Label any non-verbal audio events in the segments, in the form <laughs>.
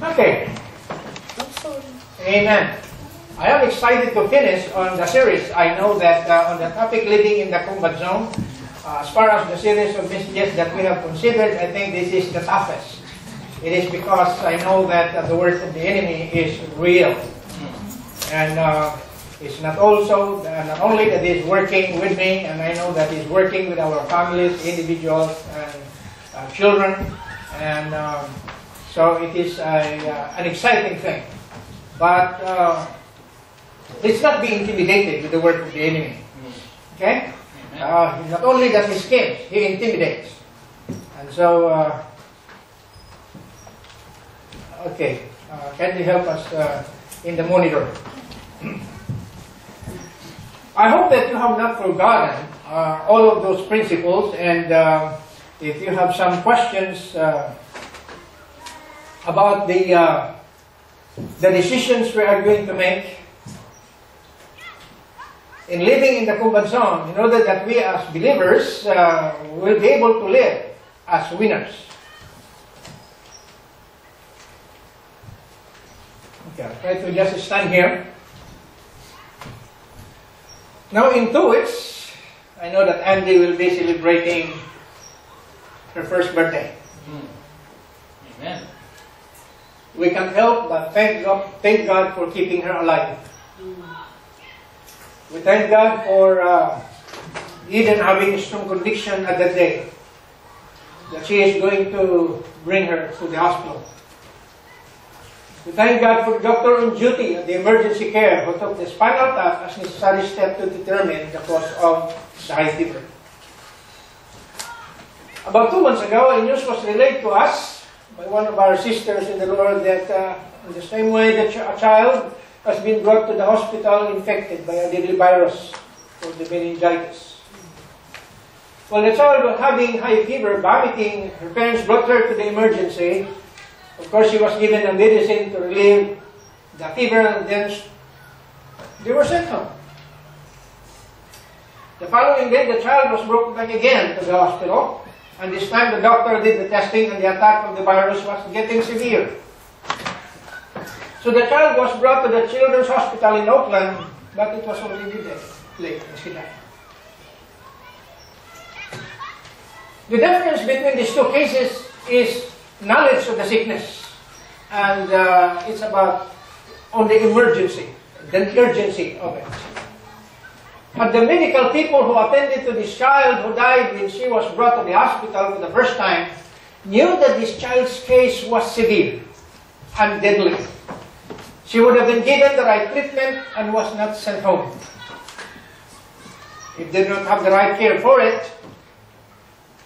Okay. Amen. I am excited to finish on the series. I know that uh, on the topic living in the combat zone, uh, as far as the series of messages that we have considered, I think this is the toughest. It is because I know that uh, the work of the enemy is real. And uh, it's not also uh, not only that he's working with me, and I know that he's working with our families, individuals, and uh, children, and um, so it is a, uh, an exciting thing. But uh, let's not be intimidated with the work of the enemy. Okay? Uh, not only does he scheme, he intimidates. And so, uh, okay, uh, can you help us uh, in the monitor? I hope that you have not forgotten uh, all of those principles, and uh, if you have some questions uh, about the uh, the decisions we are going to make in living in the combat zone, in order that we as believers uh, will be able to live as winners. Okay, I'll try to just stand here. Now in two weeks, I know that Andy will be celebrating her first birthday. Amen. We can't help but thank God, thank God for keeping her alive. We thank God for uh, Eden having strong conviction at that day that she is going to bring her to the hospital. We thank God for the doctor on duty at the emergency care who took the spinal tap as necessary step to determine the cause of the high fever. About two months ago, a news was relayed to us by one of our sisters in the Lord that uh, in the same way that a child has been brought to the hospital infected by a deadly virus or the meningitis. Well, the child was having high fever, vomiting, her parents brought her to the emergency. Of course, she was given a medicine to relieve the fever, and then they were sent home. The following day, the child was brought back again to the hospital, and this time the doctor did the testing, and the attack of the virus was getting severe. So the child was brought to the Children's Hospital in Oakland, but it was already dead, late, and she died. The difference between these two cases is knowledge of the sickness, and uh, it's about on the emergency, the urgency of it. But the medical people who attended to this child who died when she was brought to the hospital for the first time knew that this child's case was severe and deadly. She would have been given the right treatment and was not sent home. If they did not have the right care for it,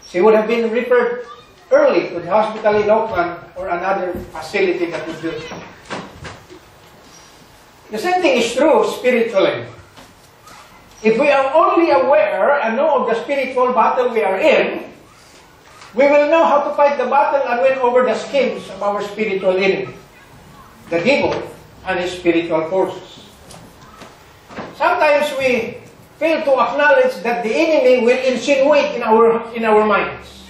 she would have been referred early to the hospital in Oakland or another facility that would do. The same thing is true spiritually. If we are only aware and know of the spiritual battle we are in, we will know how to fight the battle and win over the schemes of our spiritual enemy, the devil and his spiritual forces. Sometimes we fail to acknowledge that the enemy will insinuate in our, in our minds.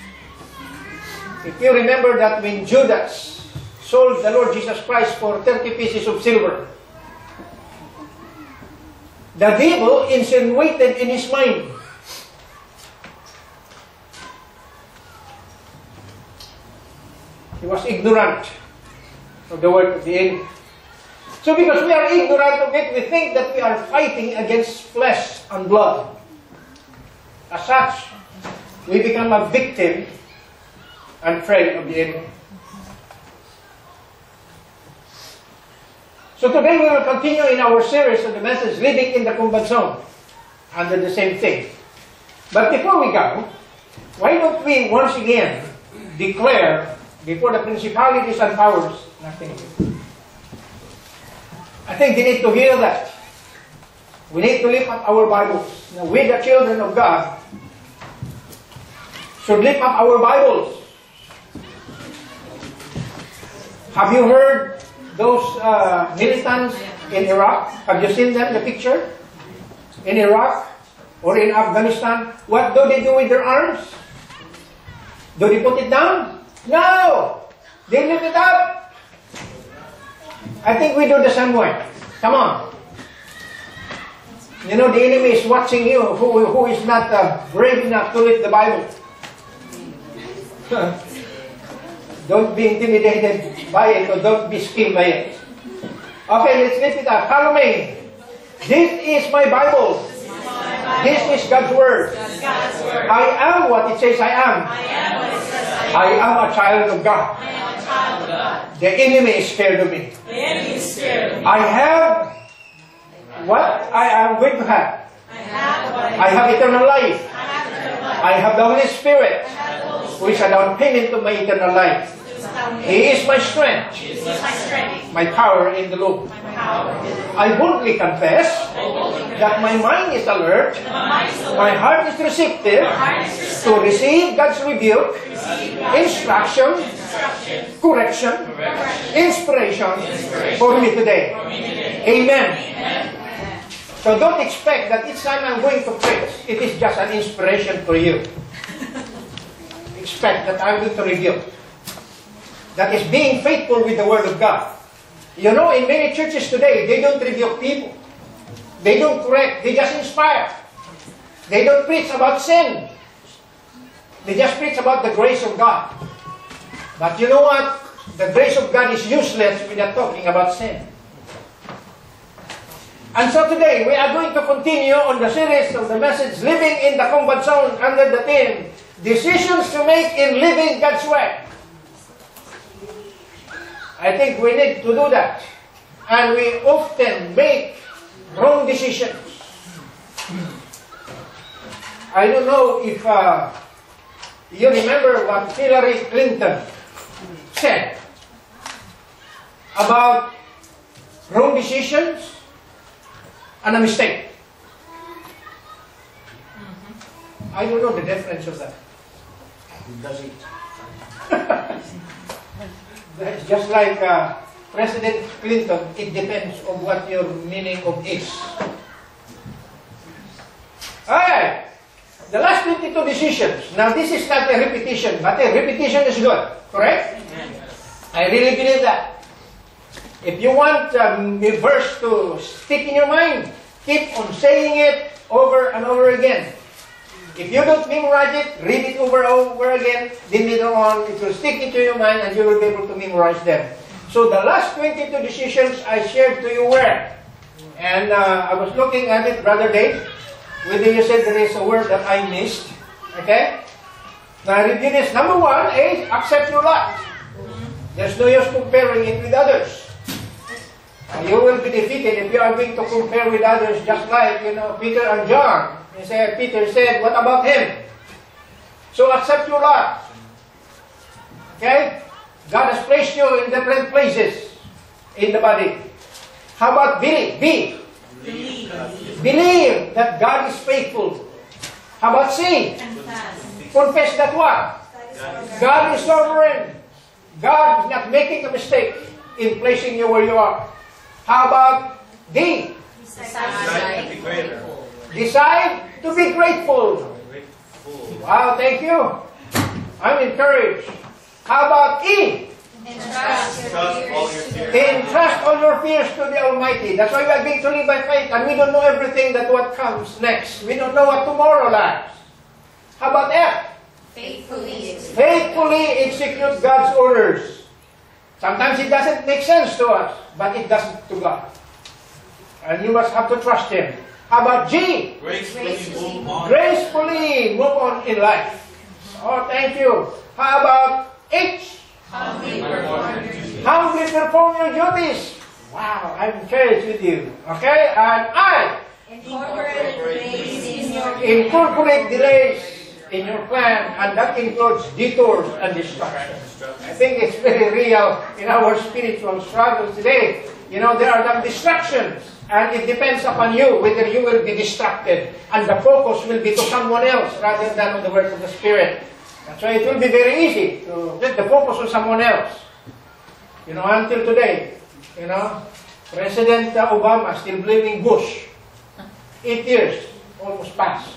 If you remember that when Judas sold the Lord Jesus Christ for 30 pieces of silver, the devil insinuated in his mind He was ignorant of the word of the enemy. So because we are ignorant of it, we think that we are fighting against flesh and blood. As such, we become a victim and prey again. So today we will continue in our series of the message Living in the Combat Zone under the same thing. But before we go, why don't we once again declare before the principalities and powers nothing. I think they need to hear that. We need to lift up our Bibles. Now, we, the children of God, should lift up our Bibles. Have you heard those uh, militants in Iraq? Have you seen them, the picture? In Iraq or in Afghanistan? What do they do with their arms? Do they put it down? No! They lift it up. I think we do the same way. Come on. You know, the enemy is watching you who, who is not uh, brave enough to read the Bible. <laughs> don't be intimidated by it or don't be scared by it. Okay, let's lift it up. Follow me. This is my Bible. This is God's Word. I am what it says I am. I am I am. I am a child of God. The enemy is scared of me. I have what I am going to have. I have eternal life. I have the Holy Spirit, who is a down payment to my eternal life. He is my strength, my power in the Lord. I boldly confess that my mind is alert, my heart is receptive to receive God's rebuke, instruction, correction, inspiration for me today. Amen. So don't expect that each time I'm going to preach, it is just an inspiration for you. <laughs> Expect that I'm going to rebuke. That is being faithful with the Word of God. You know, in many churches today, they don't rebuke people. They don't correct. They just inspire. They don't preach about sin. They just preach about the grace of God. But you know what? The grace of God is useless without talking about sin. And so today, we are going to continue on the series of the message, Living in the Combat Zone, under the theme, Decisions to Make in Living God's Way. I think we need to do that. And we often make wrong decisions. I don't know if uh, you remember what Hillary Clinton said about wrong decisions and a mistake. I don't know the difference of that. Does it? <laughs> That's just like uh, President Clinton, it depends on what your meaning of is. Alright, the last 22 decisions. Now this is not a repetition, but a repetition is good, correct? I really believe that. If you want um, a verse to stick in your mind, keep on saying it over and over again. If you don't memorize it, read it over and over again, then later on it will stick into your mind and you will be able to memorize them. So the last 22 decisions I shared to you were, and uh, I was looking at it, Brother Dave, whether you said there is a word that I missed, okay? Now review this. Number one is accept your lot. There's no use comparing it with others. You will be defeated if you are going to compare with others just like, you know, Peter and John. He said, Peter said, what about him? So accept your lot. Okay? God has placed you in different places in the body. How about believe? Be. Believe that God is faithful. How about see? Confess that what? God is sovereign. God is not making a mistake in placing you where you are. How about D? Decide to be greater. Decide to be grateful. Wow, thank you. I'm encouraged. How about E? Trust all your fears. Entrust all your fears to the Almighty. That's why we are being to live by faith and we don't know everything that what comes next. We don't know what tomorrow lies. How about F? Faithfully Faithfully execute God's orders. Sometimes it doesn't make sense to us, but it does to God. And you must have to trust Him. How about G? Gracefully move on. Gracefully move on in life. Oh, thank you. How about H? humbly perform. Humbly perform your duties. Wow, I'm encouraged with you. Okay? And I Incorporate grace in your incorporate delays in your plan, and that includes detours and distractions. I think it's very real in our spiritual struggles today. You know, there are some distractions, and it depends upon you whether you will be distracted, and the focus will be to someone else rather than on the work of the Spirit. That's why it will be very easy to get the focus on someone else. You know, until today, you know, President Obama still blaming Bush. Eight years almost passed.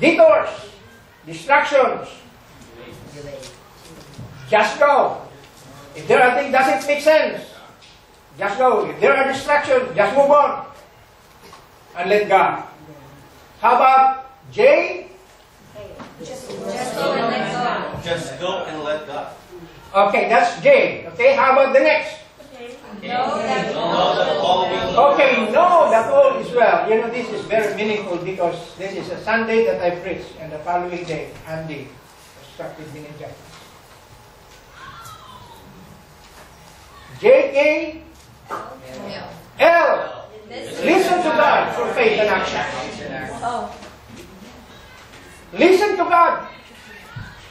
Detours, distractions, Just go. If there are things doesn't make sense, just go. If there are distractions, just move on. And let God. How about J? Just go and let go. Just go and let God. Okay, that's J. Okay, how about the next? Know that Know that all. Okay, know that all is well. You know, this is very meaningful because this is a Sunday that I preach, and the following day, Andy instructed me in Japan. J-A-L. Listen to God for faith and action. Listen to God.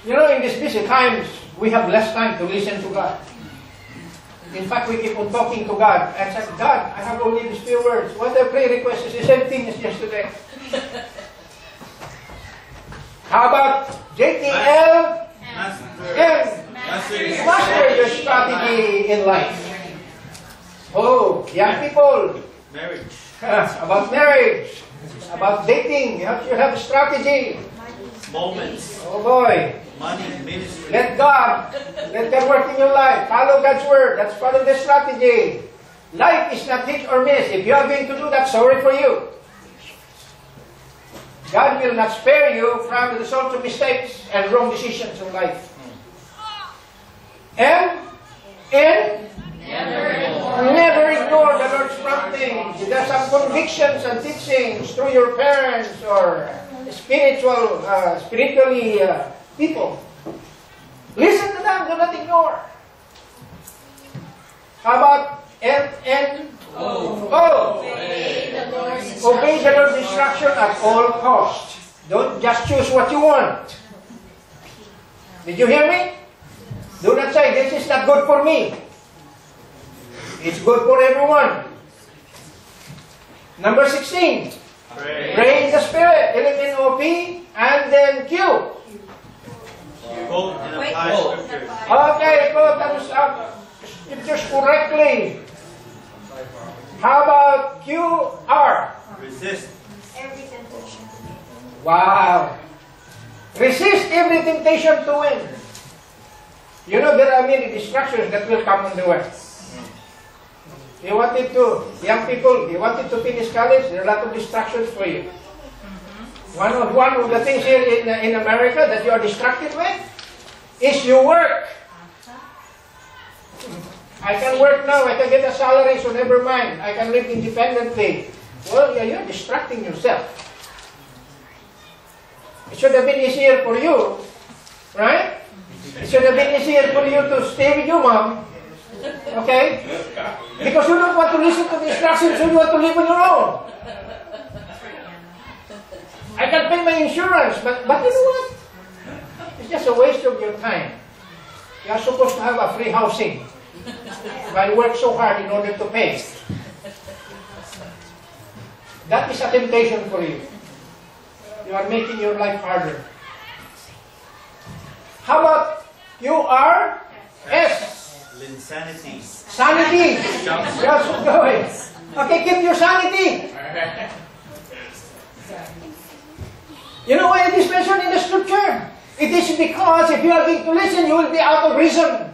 You know, in these busy times, we have less time to listen to God. In fact, we keep on talking to God and say, God, I have only these few words. What I pray request is the same thing as yesterday. How about JTL Master. Master. your strategy in life? Oh, young people, Marriage. <laughs> about marriage, about dating, you have, you have a strategy. Moments. Oh boy, Money. Ministry. Let God, let God work in your life. Follow God's word. That's part of the strategy. Life is not hit or miss. If you are going to do that, sorry for you. God will not spare you from the result of mistakes and wrong decisions in life. And, and never ignore the Lord's promptings. There are some convictions and teachings through your parents or spiritual, uh, spiritually uh, people. Listen to them, do not ignore. How about N N O? Obey the Lord's Obey the. Lord's instruction at all costs. Don't just choose what you want. Did you hear me? Do not say, this is not good for me. It's good for everyone. Number 16. Pray. Pray in the Spirit. L-M-N-O-P and then Q. Quote and Wait. apply Quote. scriptures. Okay, go thumbs up. Scriptures correctly. How about QR? Resist. Every temptation. Wow. Resist every temptation to win. You know, there are many distractions that will come on the way. You wanted to, young people, you wanted to finish college, there are a lot of distractions for you. Mm-hmm. One of, one of the things here in, in America that you are distracted with is your work. Uh-huh. I can work now, I can get a salary, so never mind. I can live independently. Well, yeah, you're distracting yourself. It should have been easier for you, right? It should have been easier for you to stay with your mom, okay? Because you don't want to listen to the instructions, you want to live on your own. I can pay my insurance, but, but you know what? It's just a waste of your time. You are supposed to have a free housing. You work so hard in order to pay. That is a temptation for you. You are making your life harder. How about you are S? Insanity. Sanity. That's what's going. Okay, keep your sanity. <laughs> You know why it is mentioned in the scripture? It is because if you are going to listen, you will be out of reason.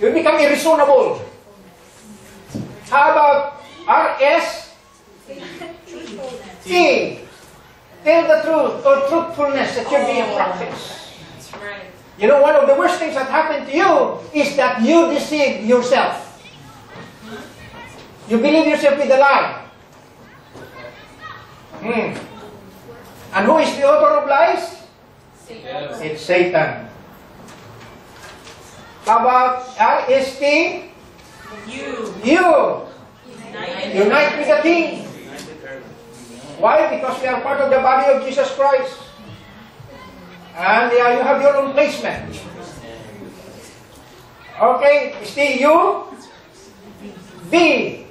You will become irreasonable. How about RS? T. Tell the truth or truthfulness that you're being practiced. That's right. You know, one of the worst things that happened to you is that you deceive yourself. You believe yourself with a lie. Hmm. And who is the author of lies? It's Satan. How about RST? You. You. United. Unite with the King. Why? Because we are part of the body of Jesus Christ. And uh, you have your own placement. Okay, stay you. B.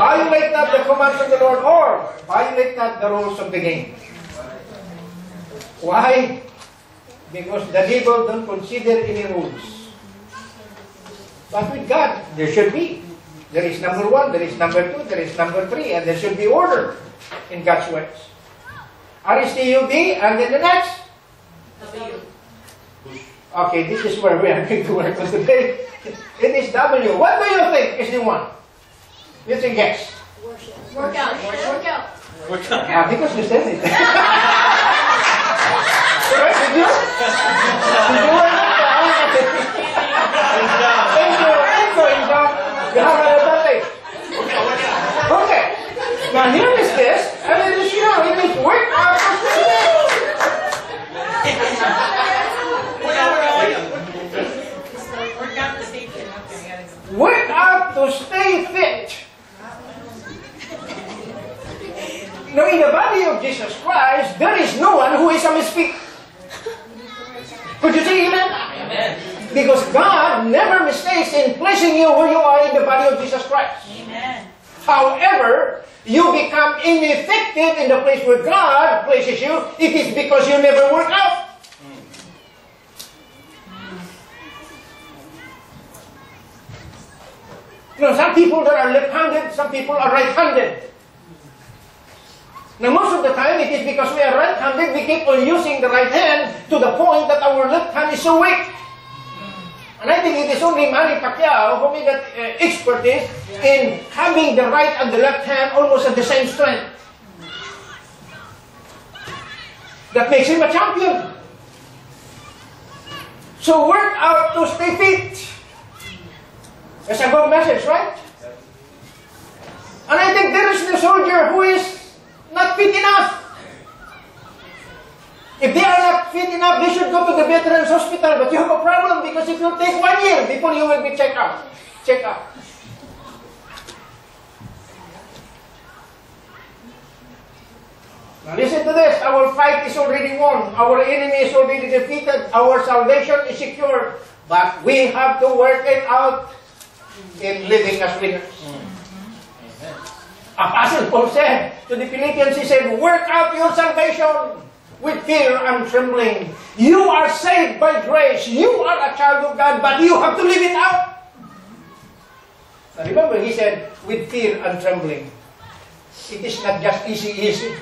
Violate not the commands of the Lord or violate not the rules of the game. Why? Because the devil don't consider any rules. But with God, there should be. There is number one, there is number two, there is number three, and there should be order in God's ways. R-S-T-U-B, and then the next, W. Okay, this is where we are going to work on today. <laughs> It is W. What do you think is the one? You think guess. Workout. Workout. We're done. Ah, because you said it. <laughs> right, did you? Did you work out? <laughs> Thank you. Thank you, Injong. You have an advantage. Okay. Now here is this. I mean, this, you know, it is work out for Workout the station. Okay, I gotta. Work out to stay fit. Now, in the body of Jesus Christ, there is no one who is a misfit. Could you say amen? Amen. Because God never mistakes in placing you where you are in the body of Jesus Christ. Amen. However, you become ineffective in the place where God places you, it is because you never work out. You know, some people that are left-handed, some people are right-handed. Now, most of the time, it is because we are right-handed, we keep on using the right hand to the point that our left hand is so weak. And I think it is only Manny Pacquiao who made that uh, expertise in having the right and the left hand almost at the same strength. That makes him a champion. So work out to stay fit. That's a good message, right? And I think there is the soldier who is not fit enough. If they are not fit enough, they should go to the veterans hospital. But you have a problem because it will take one year before you will be checked out. Check out. Now listen to this. Our fight is already won. Our enemy is already defeated. Our salvation is secure. But we have to work it out in living as winners. Apostle Paul said to the Philippians, he said, Work out your salvation with fear and trembling. You are saved by grace. You are a child of God, but you have to live it out. Now remember, he said, with fear and trembling. It is not just easy, easy.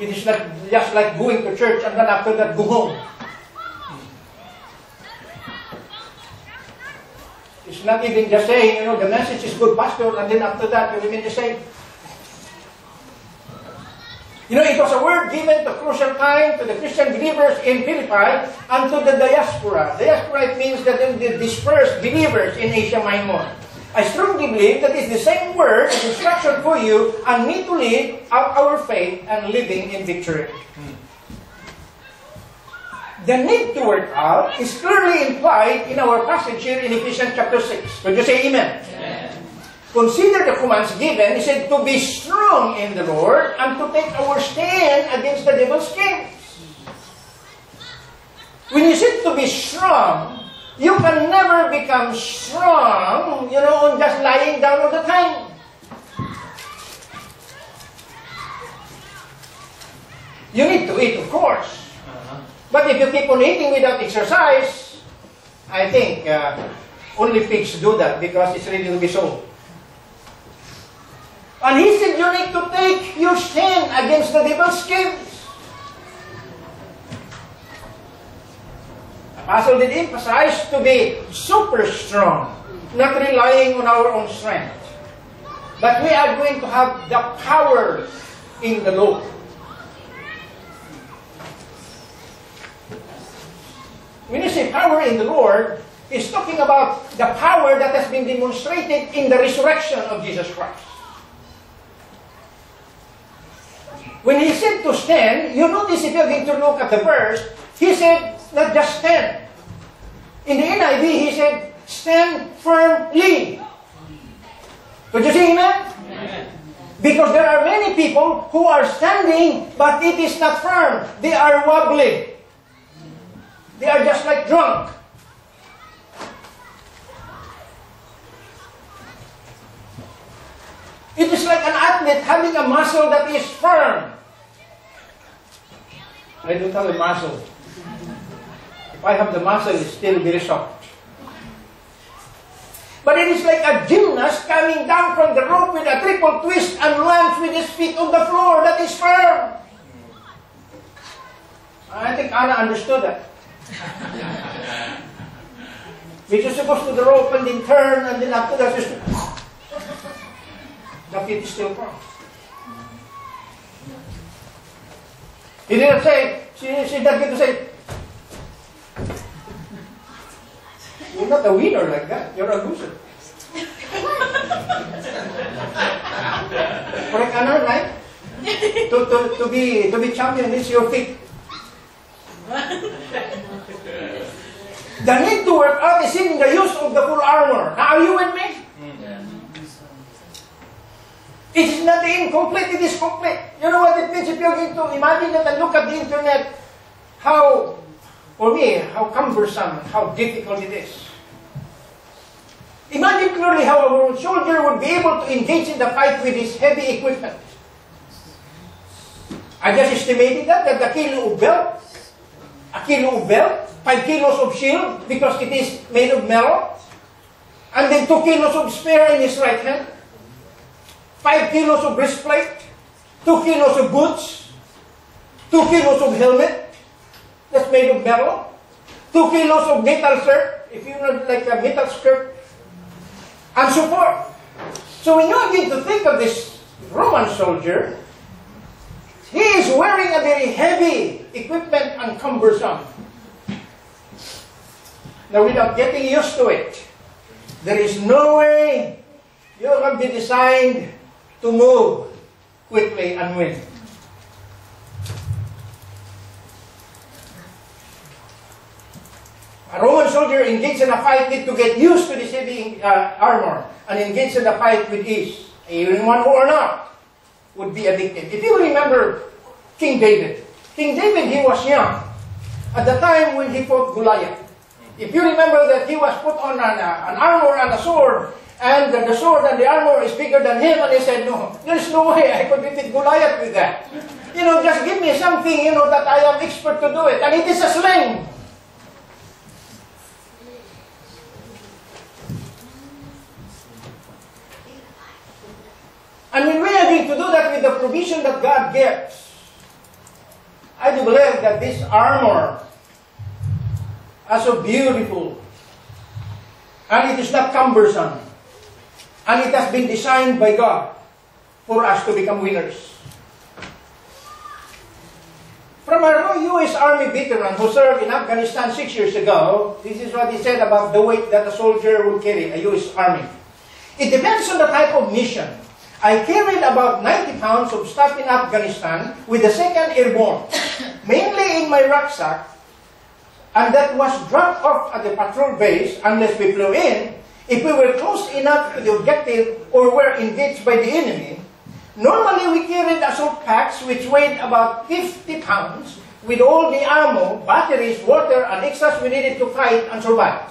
It is not just like going to church and then after that go home. It's not even just saying, you know, the message is good, Pastor, and then after that you remain the same. You know, it was a word given to crucial time to the Christian believers in Philippi and to the diaspora. Diaspora means that the dispersed believers in Asia Minor. I strongly believe that it's the same word, an instruction for you, and me to live out our faith and living in victory. Hmm. The need to work out is clearly implied in our passage here in Ephesians chapter 6. Would you say amen? Amen. Consider the commands given. He said to be strong in the Lord and to take our stand against the devil's schemes. When you said to be strong, you can never become strong, you know, on just lying down all the time. You need to eat, of course. Uh-huh. But if you keep on eating without exercise, I think uh, only pigs do that because it's ready to be sold. And he said you need to take your stand against the devil's schemes. Apostle did emphasize to be super strong, not relying on our own strength. But we are going to have the power in the Lord. When you say power in the Lord, it's talking about the power that has been demonstrated in the resurrection of Jesus Christ. When he said to stand, you notice if you're going to look at the verse, he said not just stand. In the NIV, he said, stand firmly. Would you see amen? Amen. Because there are many people who are standing, but it is not firm. They are wobbly. They are just like drunk. It is like an athlete having a muscle that is firm. I don't have a muscle. If I have the muscle, it's still very soft. But it is like a gymnast coming down from the rope with a triple twist and lands with his feet on the floor. That is firm. I think Anna understood that. We're just supposed to the rope and then turn and then after that the is still firm. He didn't say, she didn't get to say, You're not a winner like that. You're a loser. Correct, Anna, right? To, to, to be to be champion is your feet. The need to work out is in the use of the full armor. Now, are you with me? It is not incomplete, it is complete. You know what it means if to imagine that and look at the internet, how, for me, how cumbersome, how difficult it is. Imagine clearly how a soldier would be able to engage in the fight with his heavy equipment. I just estimated that, that a kilo of belt, a kilo of belt, five kilos of shield, because it is made of metal, and then two kilos of spear in his right hand, five kilos of breastplate, two kilos of boots, two kilos of helmet, that's made of metal, two kilos of metal shirt, if you know like a metal skirt, and so forth. So when you begin to think of this Roman soldier, he is wearing a very heavy equipment and cumbersome. Now without getting used to it, there is no way you can be designed to move quickly and win. A Roman soldier engaged in a fight need to get used to this heavy uh, armor and engage in the fight with ease. Even one who or not would be a victim. If you remember King David, King David, he was young at the time when he fought Goliath. If you remember that he was put on an, an armor and a sword, and the, sword and the armor is bigger than him, and he said, no, there's no way I could defeat Goliath with that. You know, just give me something, you know, that I am expert to do it. And it is a sling. And when we are going to do that with the provision that God gives, I do believe that this armor are so beautiful, and it is not cumbersome, and it has been designed by God for us to become winners. From a U.S. Army veteran who served in Afghanistan six years ago, this is what he said about the weight that a soldier will carry, a U.S. Army. It depends on the type of mission. I carried about 90 pounds of stuff in Afghanistan with the 2nd Airborne, <coughs> mainly in my rucksack, and that was dropped off at the patrol base unless we flew in. If we were close enough to the objective or were engaged by the enemy, normally we carried assault packs which weighed about 50 pounds with all the ammo, batteries, water, and extras we needed to fight and survive.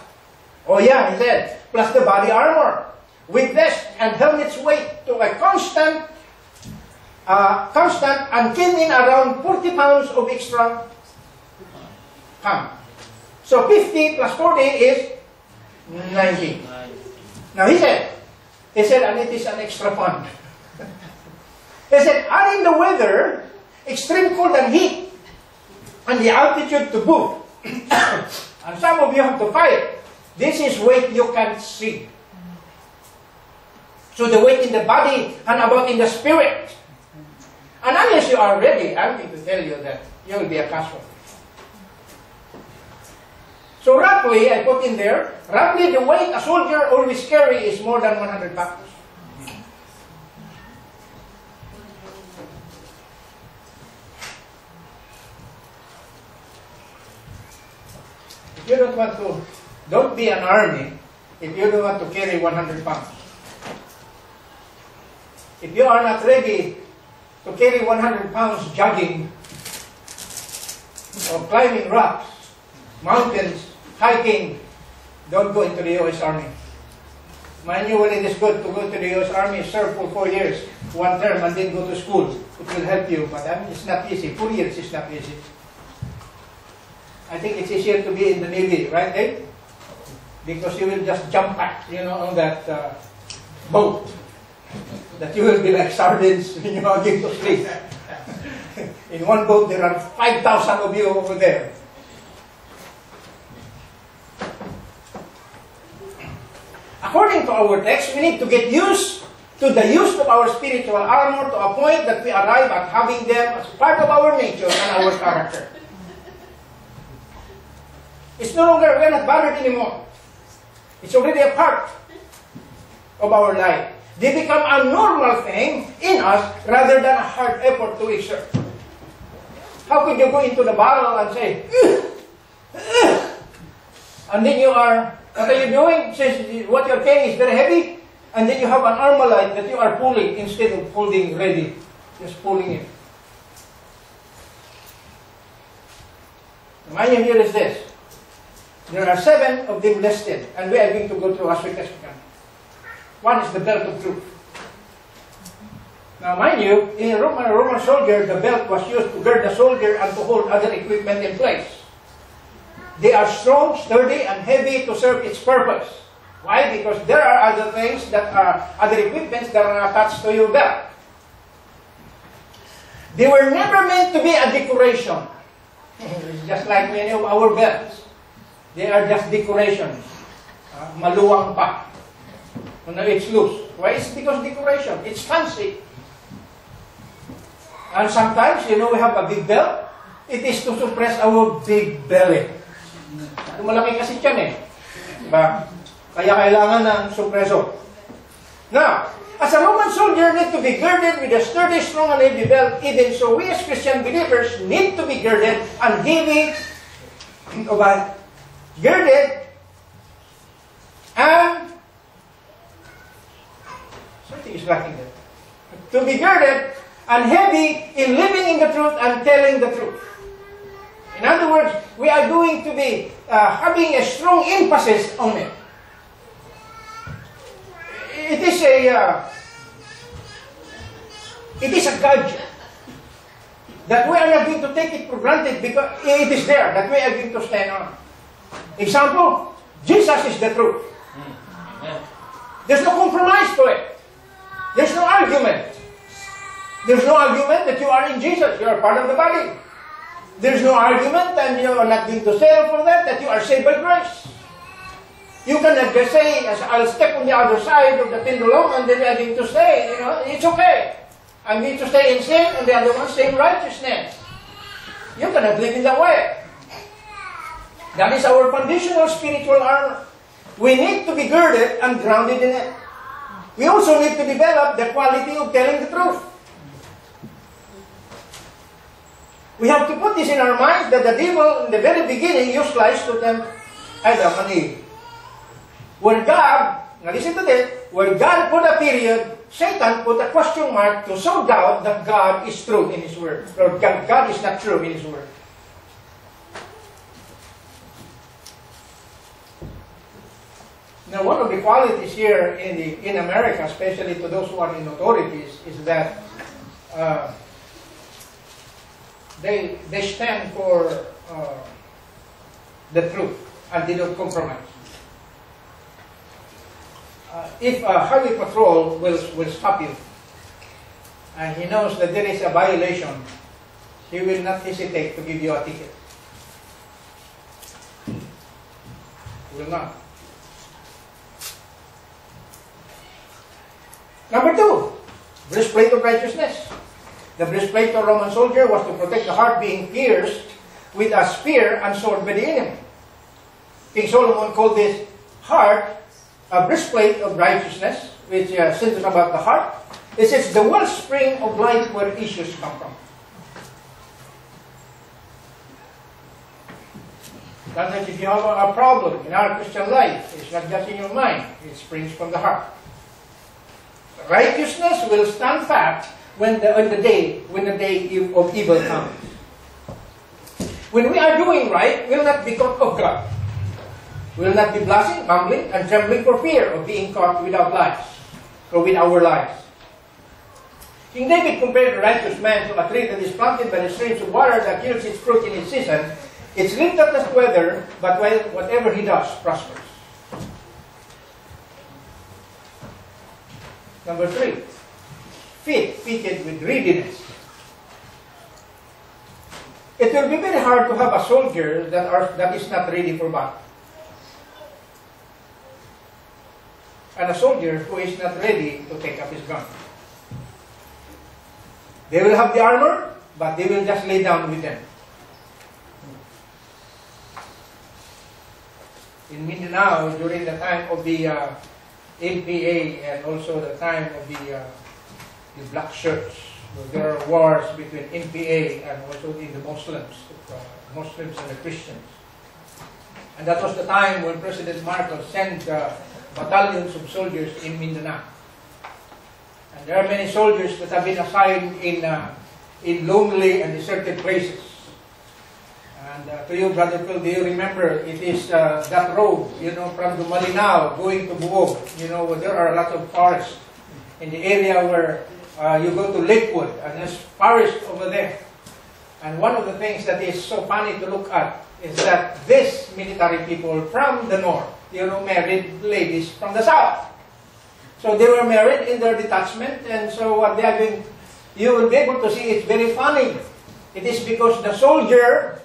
Oh yeah, he said, plus the body armor with vest and helmets weight to a constant, uh, constant and came in around 40 pounds of extra pound. So 50 plus 40 is 90. Now he said, he said, and it is an extra fund. <laughs> he said, are in the weather, extreme cold and heat, and the altitude to boot, <coughs> and some of you have to fight, this is weight you can't see. So the weight in the body and about in the spirit. And unless you are ready, I'm going to tell you that you will be a casualty. So roughly, I put in there, roughly the weight a soldier always carry is more than 100 pounds. If you don't want to, don't be an army if you don't want to carry 100 pounds. If you are not ready to carry 100 pounds jogging or climbing rocks, mountains, hiking, don't go into the U.S. Army. When it is good to go to the U.S. Army, serve for four years, one term, and then go to school. It will help you, but I mean, it's not easy. Four years is not easy. I think it's easier to be in the Navy, right, Dave? because you will just jump back, you know, on that uh, boat. That you will be like sardines when you are going to sleep. In one boat, there are 5,000 of you over there. According to our text, we need to get used to the use of our spiritual armor to a point that we arrive at having them as part of our nature and our character. It's no longer, we're not bothered anymore. It's already a part of our life. They become a normal thing in us rather than a hard effort to exert. How could you go into the battle and say, "Ugh, ugh," and then you are, what are you doing? Since what you're carrying is very heavy, and then you have an armalite that you are pulling instead of holding ready, just pulling it. My idea here is this. There are seven of them listed, and we are going to go through as quick as we can. One is the belt of truth. Now, mind you, in a Roman, a Roman soldier, the belt was used to gird the soldier and to hold other equipment in place. They are strong, sturdy, and heavy to serve its purpose. Why? Because there are other things that are other equipments that are attached to your belt. They were never meant to be a decoration. <laughs> Just like many of our belts. They are just decorations. Uh, maluwang pa. When it's loose. Why? It's because decoration. It's fancy. And sometimes, you know, we have a big belt. It is to suppress our big belly. Malaki kasi tiyan eh. Diba? Kaya kailangan ng suppressor. Now, as a Roman soldier need to be girded with a sturdy, strong, and heavy belt, even so we as Christian believers need to be girded and heavy, o ba, girded, and something is lacking there. To be girded and heavy in living in the truth and telling the truth. In other words, we are going to be uh, having a strong emphasis on it. It is a uh, it is a gadget that we are not going to take it for granted because it is there that we are going to stand on. Example, Jesus is the truth. There's no compromise to it. There's no argument. There's no argument that you are in Jesus. You are part of the body. There's no argument, and you are not going to settle for that, that you are saved by grace. You cannot just say, I'll step on the other side of the pendulum, and then going to say, you know, it's okay. I'm going to stay in sin, and the other one stay in righteousness. You cannot live in that way. That is our conditional spiritual armor. We need to be girded and grounded in it. We also need to develop the quality of telling the truth. We have to put this in our minds that the devil in the very beginning used lies to tempt Adam. When God, now listen to this, when God put a period, Satan put a question mark to sow doubt that God is true in His Word. Or God, God is not true in His Word. Now, one of the qualities here in, the, in America, especially to those who are in authorities, is that uh, they, they stand for uh, the truth and they don't compromise. Uh, if a highway patrol will, will stop you and he knows that there is a violation, he will not hesitate to give you a ticket. Will not. Number two, breastplate of righteousness. The breastplate of a Roman soldier was to protect the heart being pierced with a spear and sword by the enemy. King Solomon called this heart a breastplate of righteousness, which uh, centers about the heart. It says the wellspring of life where issues come from. Sometimes if you have a, problem in our Christian life, it's not just in your mind, it springs from the heart. Righteousness will stand fast when the, on the day when the day of evil comes. When we are doing right, we will not be caught of God. We will not be blushing, mumbling, and trembling for fear of being caught without lives, or with our lives. King David compared the righteous man to a tree that is planted by the streams of water that yields its fruit in its season. Its leaf does not weather, but whatever he does prospers. Number three fit, fitted with readiness. It will be very hard to have a soldier that, are, that is not ready for battle. And a soldier who is not ready to take up his gun. They will have the armor, but they will just lay down with them. In Mindanao, during the time of the uh, and also the time of the, uh, the black shirts, there are wars between NPA and also in the Muslims, uh, Muslims and the Christians. And that was the time when President Marcos sent uh, battalions of soldiers in Mindanao. And there are many soldiers that have been assigned in, uh, in lonely and deserted places. And uh, to you, Brother Phil, do you remember it is uh, that road, you know, from Dumalinao going to Buog. You know, there are a lot of forests in the area where uh, you go to Lakewood, and there's forest over there. And one of the things that is so funny to look at is that these military people from the north, you know, married ladies from the south. So they were married in their detachment, and so what they are doing, you will be able to see it's very funny. It is because the soldier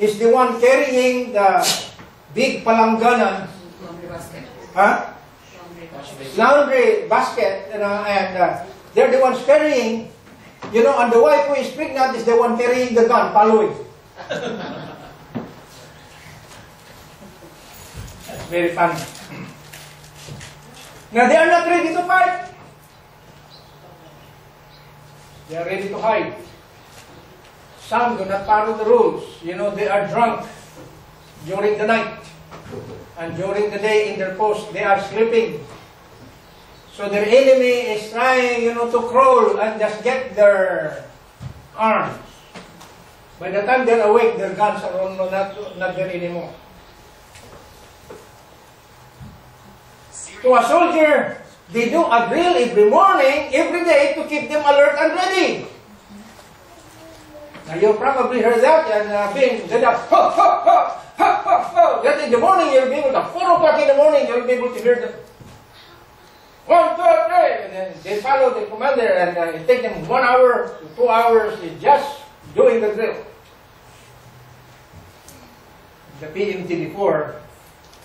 is the one carrying the big palanggana, Laundry basket. huh? laundry basket, you know, and uh, they're the ones carrying, you know, and the wife who is pregnant is the one carrying the gun, following. That's very funny. Now they are not ready to fight. They are ready to hide. Some do not follow the rules. You know, they are drunk during the night. And during the day in their post, they are sleeping. So their enemy is trying, you know, to crawl and just get their arms. By the time they're awake, their guns are not, not there anymore. To a soldier, they do a drill every morning, every day to keep them alert and ready. Now you probably heard that and uh, being get up, ho, ho, ho, ho, ho, ho. That in the morning you'll be able to, 4 o'clock in the morning you'll be able to hear them. One, two, three, and they follow the commander and uh, it takes them one hour to two hours just doing the drill. The PMT before,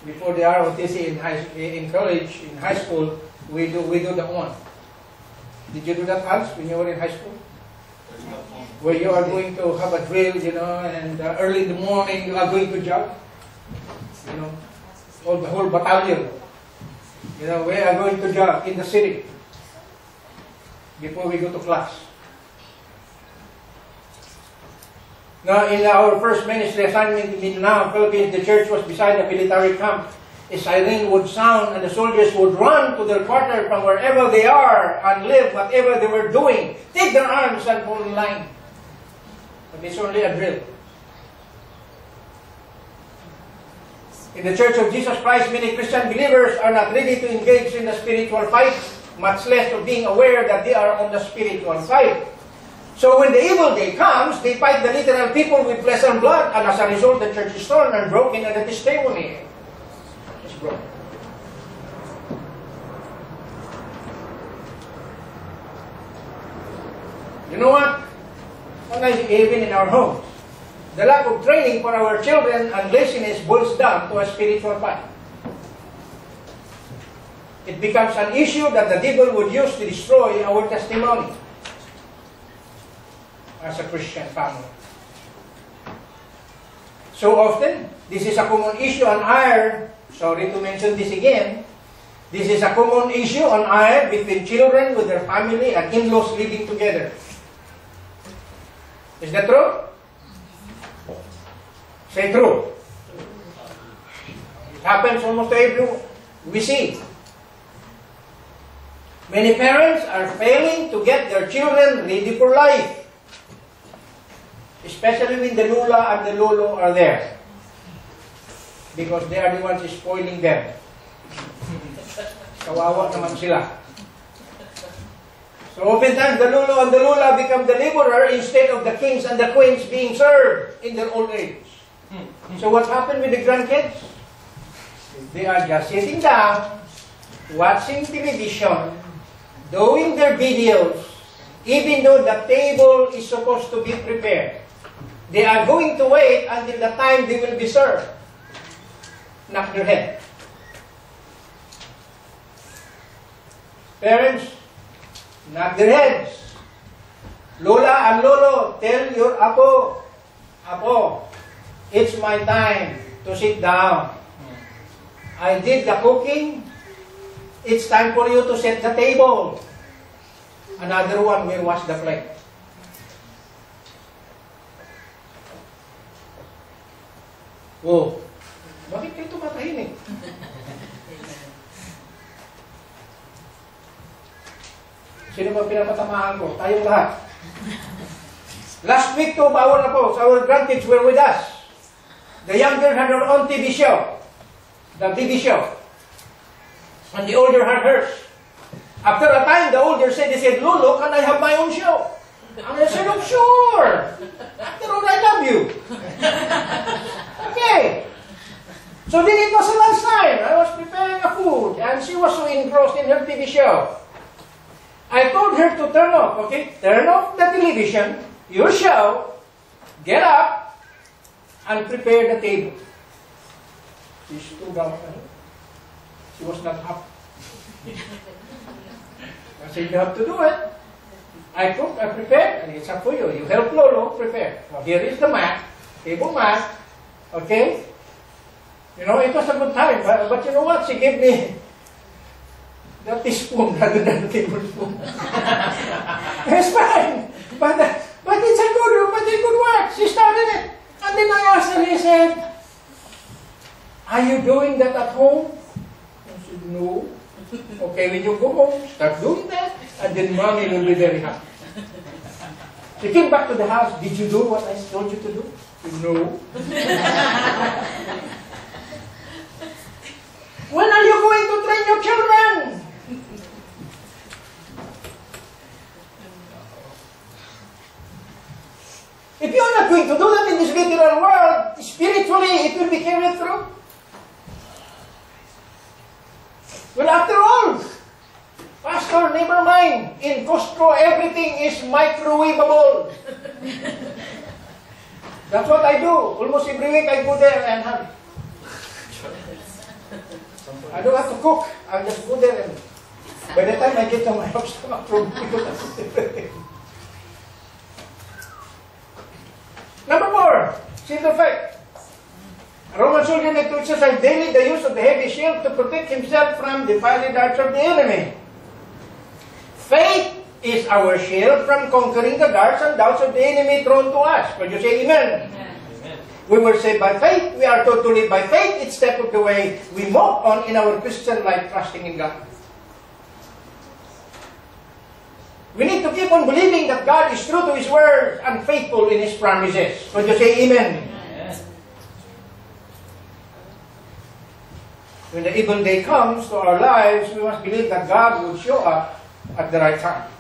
before the ROTC in high, in college, in high school, we do, we do that one. Did you do that, Hans, when you were in high school? where you are going to have a drill, you know, and uh, early in the morning you are going to jog, you know, all the whole battalion, you know, we are going to jog in the city before we go to class. Now, in our first ministry assignment in Mindanao, Philippines, the church was beside a military camp. A siren would sound and the soldiers would run to their quarter from wherever they are and live whatever they were doing. Take their arms and fall in line. But it's only a drill. In the Church of Jesus Christ, many Christian believers are not ready to engage in the spiritual fight, much less of being aware that they are on the spiritual side. So when the evil day comes, they fight the literal people with flesh and blood, and as a result, the church is torn and broken, and the testimony is broken. You know what? Sometimes even in our homes, the lack of training for our children and laziness boils down to a spiritual fight. It becomes an issue that the devil would use to destroy our testimony as a Christian family. So often, this is a common issue on our, sorry to mention this again, this is a common issue on our between children with their family and in-laws living together. Is that true? Say true. It happens almost to. We see. Many parents are failing to get their children ready for life. Especially when the lula and the lolo are there. Because they are the ones spoiling them. Kawawa naman sila. So oftentimes the lolo and the lula become the laborer instead of the kings and the queens being served in their old age. So what happened with the grandkids? They are just sitting down, watching television, doing their videos, even though the table is supposed to be prepared. They are going to wait until the time they will be served. Knock their head. Parents, knock their heads. Lola and Lolo, tell your apo, Apo, it's my time to sit down. I did the cooking. It's time for you to set the table. Another one will wash the plate. Oh, bakit kayo tumatahimik? Sino ba pinapatamaan ko? Tayong lahat. Last week, two of our po, our grandkids were with us. The younger had her own TV show, the TV show. And the older had hers. After a time, the older said, they said, Lolo, can I have my own show? And I said, oh, sure. After all, I love you. <laughs> okay. So then it was the last time. I was preparing a food, and she was so engrossed in her TV show. I told her to turn off, okay? Turn off the television, your show, get up, and prepare the table. She stood up. She was not happy. I said, you have to do it. I cook, I prepare, and it's up for you. You help Lolo prepare. Now, here is the mat, table mat, okay? You know, it was a good time, but, but you know what? She gave me the teaspoon <laughs> rather than the tablespoon. <laughs> it's fine. But, but it's a good, but a good work. She started it. And then I asked her, he said, Are you doing that at home? I said, No. Okay, when you go home, start doing that, and then mommy will be very happy. She came back to the house. Did you do what I told you to do? No. <laughs> when are you going to train your children? If you're not going to do that in this literal world, spiritually it will be carried through. Well, after all, Pastor, never mind. In Costco, everything is microwavable. <laughs> That's what I do. Almost every week I go there and have. I don't have to cook. I just go there and by the time I get to my house, I'm approved because that's everything. Number of faith. A Roman soldier need to exercise daily the use of the heavy shield to protect himself from the fiery darts of the enemy. Faith is our shield from conquering the darts and doubts of the enemy thrown to us. Could you say amen? Amen. We were saved by faith. We are told to live by faith. It's step of the way we move on in our Christian life, trusting in God. We need to keep on believing that God is true to His word and faithful in His promises. Could you say amen? Amen. When the evil day comes to our lives, we must believe that God will show up at the right time.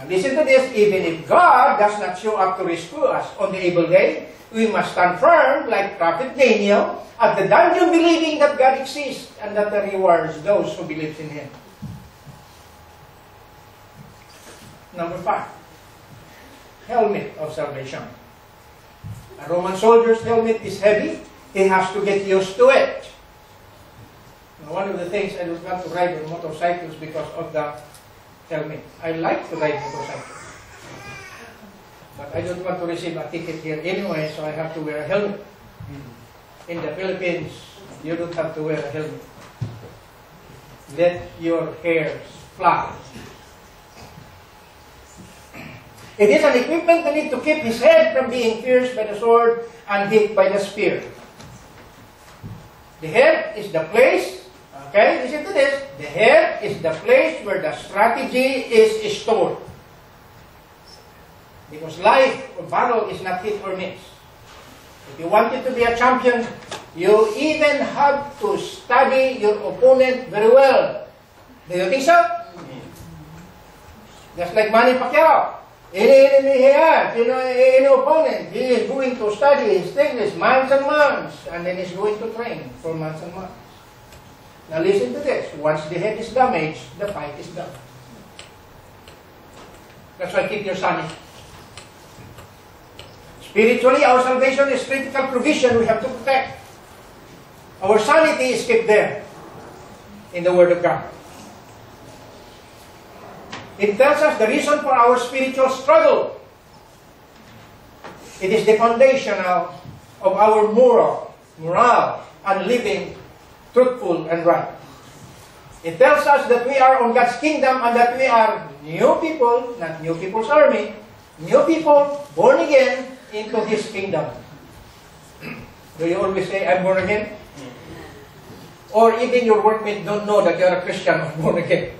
And listen to this, even if God does not show up to rescue us on the evil day, we must stand firm like Prophet Daniel at the dungeon believing that God exists and that He rewards those who believe in Him. Number five, helmet of salvation. A Roman soldier's helmet is heavy. He has to get used to it. Now, one of the things I don't want to ride on motorcycles because of the helmet. I like to ride motorcycles. But I don't want to receive a ticket here anyway, so I have to wear a helmet. In the Philippines, you don't have to wear a helmet. Let your hairs fly. It is an equipment that need to keep his head from being pierced by the sword and hit by the spear. The head is the place, okay, listen to this. The head is the place where the strategy is stored. Because life or battle is not hit or miss. If you wanted to be a champion, you even have to study your opponent very well. Do you think so? Just like Manny Pacquiao. Any enemy he has, you know, any opponent, he is going to study his techniques months and months, and then he's going to train for months and months. Now listen to this. Once the head is damaged, the fight is done. That's why keep your sanity. Spiritually, our salvation is critical provision we have to protect. Our sanity is kept there in the Word of God. It tells us the reason for our spiritual struggle. It is the foundational of our moral, morale, and living truthful and right. It tells us that we are on God's kingdom and that we are new people, not new people's army, new people born again into His kingdom. Do you always say, I'm born again? Or even your workmates don't know that you're a Christian or <laughs> born again.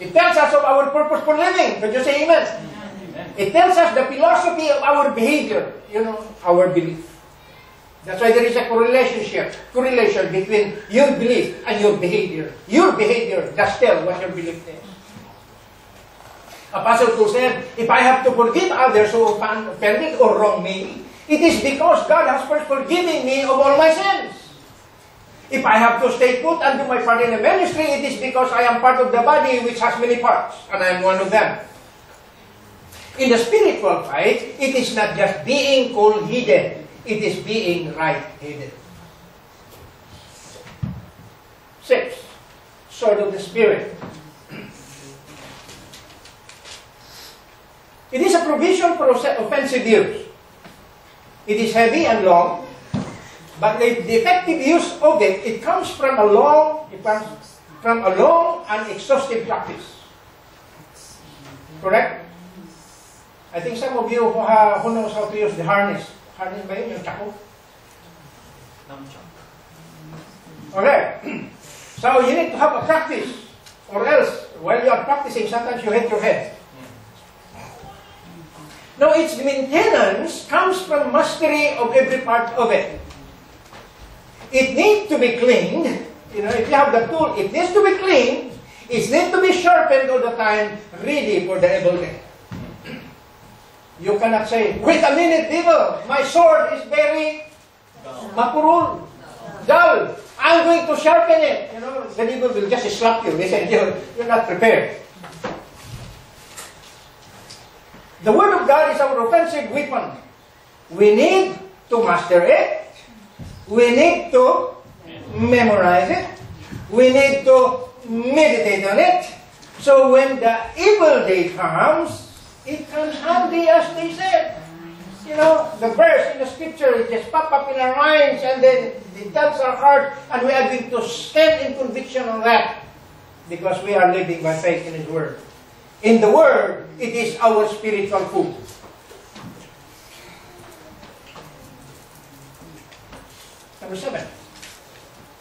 It tells us of our purpose for living. Could you say amen? Amen. It tells us the philosophy of our behavior, you know, our belief. That's why there is a correlation, correlation between your belief and your behavior. Your behavior does tell what your belief is. Apostle Paul said, if I have to forgive others who offend- offended or wrong me, it is because God has first forgiven me of all my sins. If I have to stay put and do my part in the ministry, it is because I am part of the body which has many parts, and I am one of them. In the spiritual fight, it is not just being cold-headed, it is being right-headed. Six, sword of the Spirit. It is a provision for offensive use. It is heavy and long, but the, effective use of it, it comes from a long, it comes from a long and exhaustive practice. Correct? I think some of you who, ha, who knows how to use the harness. Harness ba yun? Yung? Okay. <clears throat> So you need to have a practice. Or else, while you are practicing, sometimes you hit your head. Now, its maintenance comes from mastery of every part of it. It needs to be cleaned. You know, if you have the tool, it needs to be cleaned. It needs to be sharpened all the time, ready for the able day. You cannot say, wait a minute, devil, my sword is very mapurul, dull. I'm going to sharpen it. You know, the devil will just slap you. They you're, you're not prepared. The Word of God is our offensive weapon. We need to master it. We need to memorize it. We need to meditate on it. So when the evil day comes, it comes handy as they said. You know, the verse in the scripture, it just pop up in our minds and then it tells our heart and we are going to stand in conviction on that because we are living by faith in His Word. In the Word, it is our spiritual food. Number seven,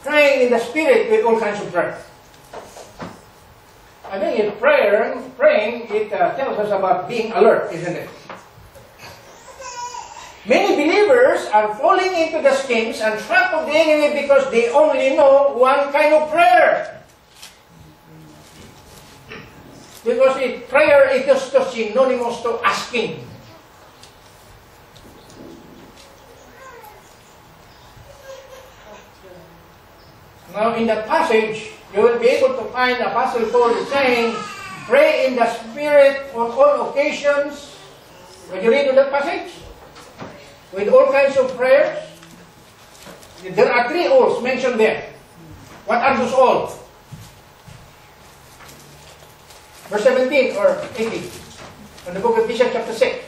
praying in the Spirit with all kinds of prayer. I think in prayer, praying, it uh, tells us about being alert, isn't it? Many believers are falling into the schemes and trap of the enemy because they only know one kind of prayer. Because it, prayer it is synonymous to asking. Now in that passage, you will be able to find Apostle Paul saying, pray in the Spirit on all occasions. When you read that passage, with all kinds of prayers, there are three alls mentioned there. What are those all? Verse 17 or 18 from the book of Ephesians chapter 6.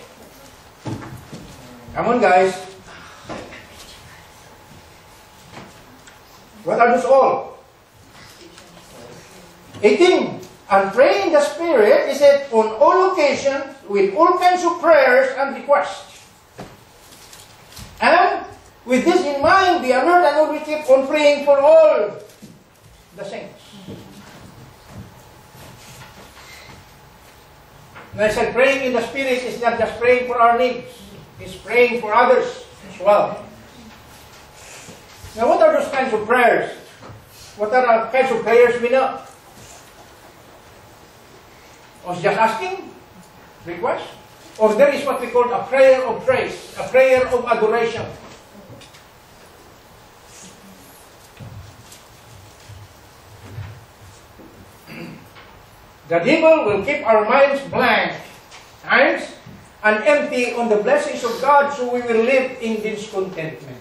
Come on guys. What are those all? 18. And pray in the Spirit, is it on all occasions, with all kinds of prayers and requests. And with this in mind, be alert and always keep on praying for all the saints. And I said, praying in the Spirit is not just praying for our needs, it's praying for others as well. Now what are those kinds of prayers? What are the kinds of prayers we know? I was just asking, request. Or there is what we call a prayer of praise, a prayer of adoration. The devil will keep our minds blank, times, and empty on the blessings of God so we will live in discontentment.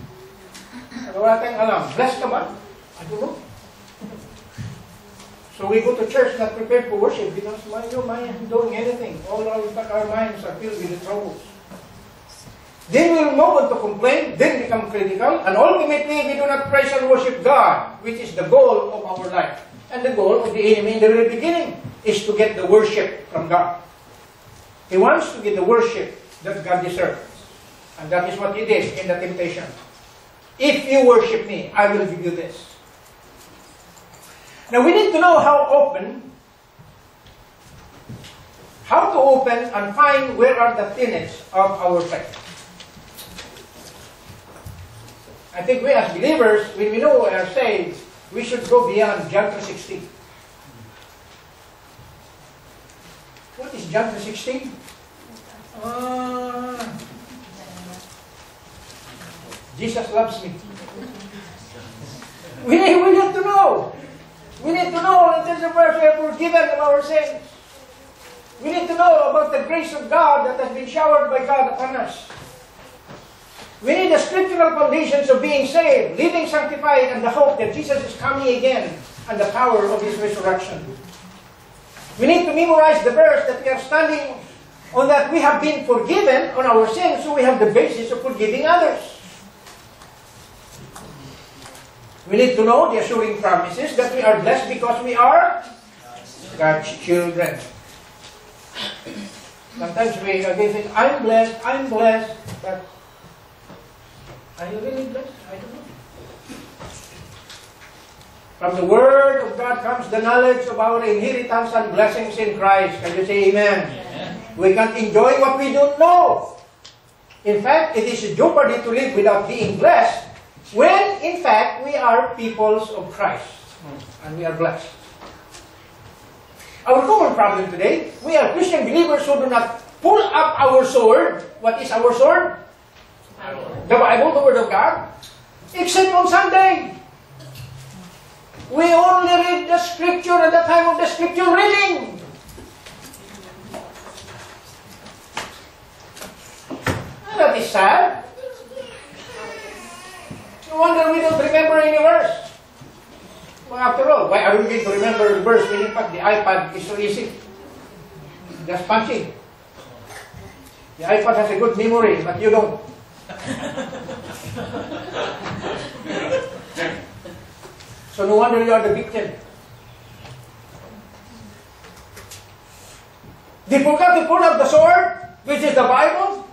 Wala tayong alam? Blessed ka ba? I don't know. So we go to church not prepared for worship because my, your mind doing anything. All our, our minds are filled with the troubles. Then we'll move on to complain, then become critical, and ultimately we do not praise and worship God, which is the goal of our life. And the goal of the enemy in the very beginning is to get the worship from God. He wants to get the worship that God deserves. And that is what he did in the temptation. If you worship me, I will give you this. Now we need to know how open, how to open and find where are the tenets of our faith. I think we as believers, when we know we are saved, we should go beyond John 3.16. What is John 3.16? Ah, Jesus loves me. We need, we need to know. We need to know in terms of where we are forgiven of our sins. We need to know about the grace of God that has been showered by God upon us. We need the scriptural foundations of being saved, living sanctified, and the hope that Jesus is coming again and the power of His resurrection. We need to memorize the verse that we are standing on that we have been forgiven on our sins, so we have the basis of forgiving others. We need to know the assuring promises that we are blessed because we are God's children. Sometimes we uh, again think, I'm blessed, I'm blessed, but are you really blessed? I don't know. From the Word of God comes the knowledge of our inheritance and blessings in Christ. Can you say amen? Amen. We can't enjoy what we don't know. In fact, it is a jeopardy to live without being blessed when, in fact, we are peoples of Christ hmm. and we are blessed. Our common problem today, we are Christian believers who do not pull up our sword. What is our sword? The Bible, the Word of God. Except on Sunday. We only read the Scripture at the time of the Scripture reading. And that is sad. No wonder we don't remember any verse. Well, after all, why are we going to remember the verse when in fact the iPad is so easy? Just punching. The iPad has a good memory, but you don't. so no wonder you are the victim. They forgot to pull out the sword, which is the Bible.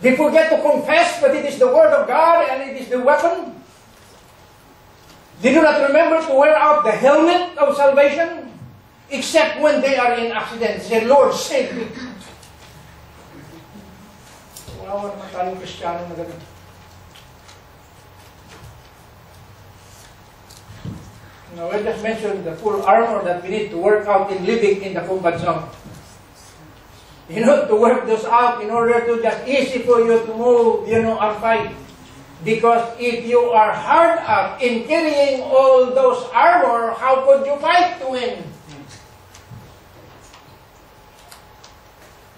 They forget to confess that it is the Word of God and it is the weapon. They do not remember to wear out the helmet of salvation, except when they are in accidents. Say, Lord, save me. Wawa naman tayong Kristiyano na ganun. Now, we just mentioned the full armor that we need to work out in living in the combat zone. You know, to work those out in order to just easy for you to move, you know, and fight. Because if you are hard up in carrying all those armor, how could you fight to win?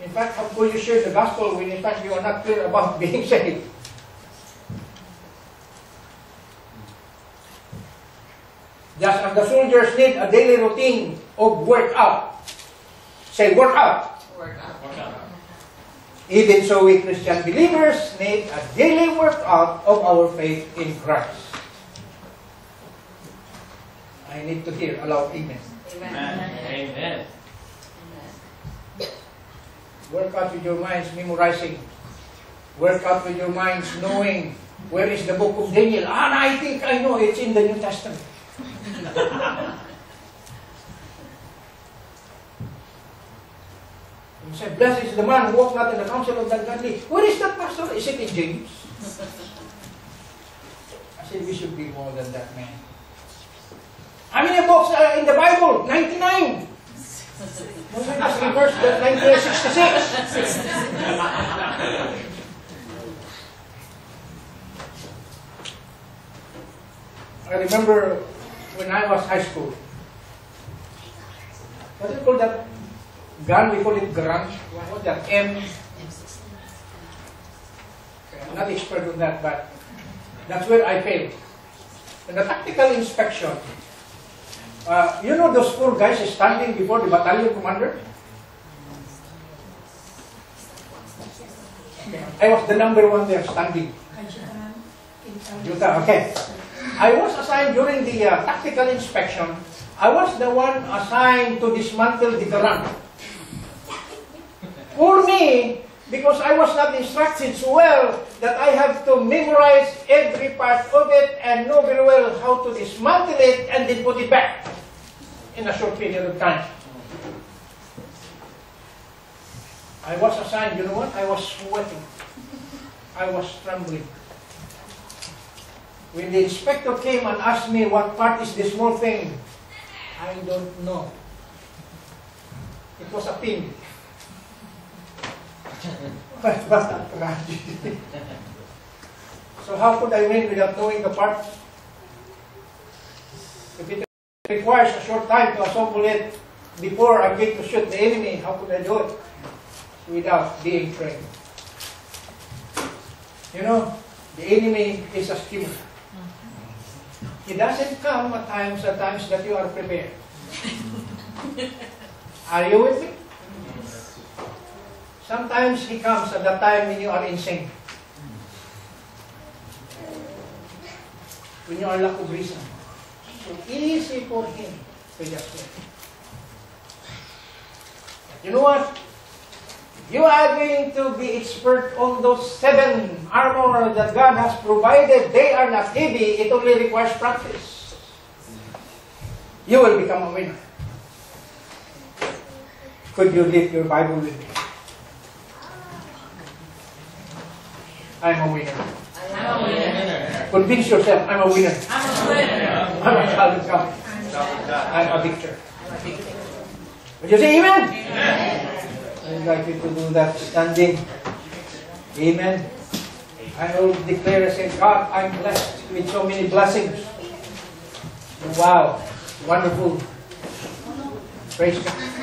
In fact, how could you share the gospel when in fact you are not clear about <laughs> being saved? Just as the soldiers need a daily routine of workout. Say workout. Work out. Even so, we Christian believers need a daily workout of our faith in Christ. I need to hear a loud amen. Amen. Amen. Work out with your minds memorizing. Work out with your minds knowing where is the book of Daniel. And I think I know it's in the New Testament. <laughs> Say, blessed is the man who walks not in the counsel of the ungodly. Where is that, Pastor? Is it in James? I said, we should be more than that, man. How many books are in the Bible? 99. No, we just reverse that 1966. I remember when I was high school, what do you call that? Gun, we call it grunge. What's that? M. I'm not expert on that, but that's where I failed. In the tactical inspection, uh, you know those four guys standing before the battalion commander? I was the number one there standing. Yuta, okay. I was assigned during the uh, tactical inspection, I was the one assigned to dismantle the Garand. For me, because I was not instructed so well that I have to memorize every part of it and know very well how to dismantle it and then put it back in a short period of time. I was assigned, you know what? I was sweating. I was trembling. When the inspector came and asked me what part is this small thing, I don't know. It was a pin. But what a tragedy. <laughs> so how could I win without knowing the parts? If it requires a short time to assemble it before I'm going to shoot the enemy, how could I do it without being trained? You know, the enemy is a schemer. He doesn't come at times, at times that you are prepared. <laughs> are you with me? Sometimes he comes at the time when you are insane. When you are lack of reason. So easy for him to just wait. You know what? You are going to be expert on those seven armor that God has provided. They are not heavy. It only requires practice. You will become a winner. Could you read your Bible with me? I'm a winner. I'm a winner. Convince yourself, I'm a winner. I'm a winner. I'm a child of God. Child of God. I'm a victor. Would you say amen? I invite you to do that standing. Amen. I will declare and say, God, I'm blessed with so many blessings. Wow. Wonderful. Praise God.